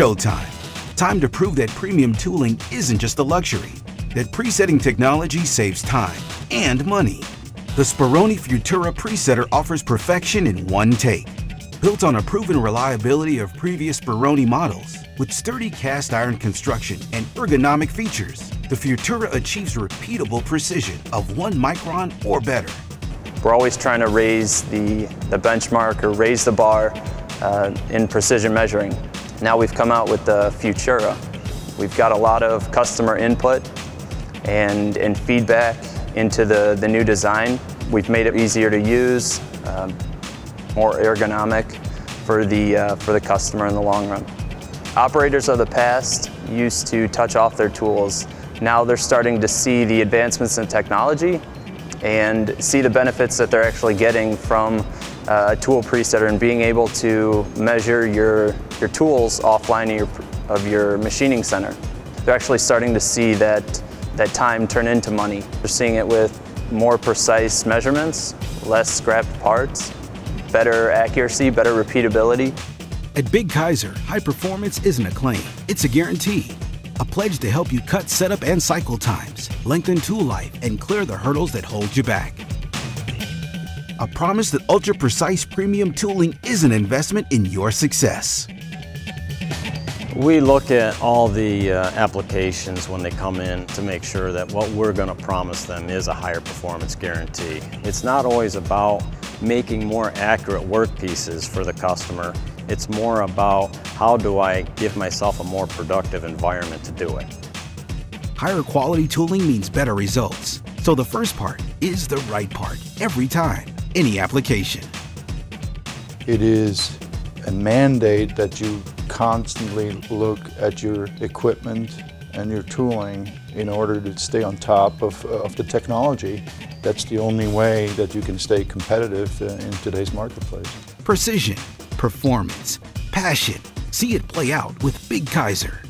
showtime. Time to prove that premium tooling isn't just a luxury, that presetting technology saves time and money. The Speroni Futura Presetter offers perfection in one take. Built on a proven reliability of previous Speroni models, with sturdy cast iron construction and ergonomic features, the Futura achieves repeatable precision of one micron or better. We're always trying to raise the, the benchmark or raise the bar uh, in precision measuring. Now we've come out with the Futura. We've got a lot of customer input and, and feedback into the, the new design. We've made it easier to use, um, more ergonomic for the, uh, for the customer in the long run. Operators of the past used to touch off their tools. Now they're starting to see the advancements in technology and see the benefits that they're actually getting from uh, a tool presetter and being able to measure your, your tools offline of your, of your machining center. They're actually starting to see that that time turn into money. They're seeing it with more precise measurements, less scrapped parts, better accuracy, better repeatability. At Big Kaiser, high performance isn't a claim, it's a guarantee. A pledge to help you cut setup and cycle times, lengthen tool life, and clear the hurdles that hold you back. A promise that ultra precise premium tooling is an investment in your success. We look at all the uh, applications when they come in to make sure that what we're going to promise them is a higher performance guarantee. It's not always about making more accurate workpieces for the customer. It's more about how do I give myself a more productive environment to do it. Higher quality tooling means better results. So the first part is the right part every time, any application. It is a mandate that you constantly look at your equipment and your tooling in order to stay on top of, of the technology. That's the only way that you can stay competitive uh, in today's marketplace. Precision, performance, passion. See it play out with Big Kaiser.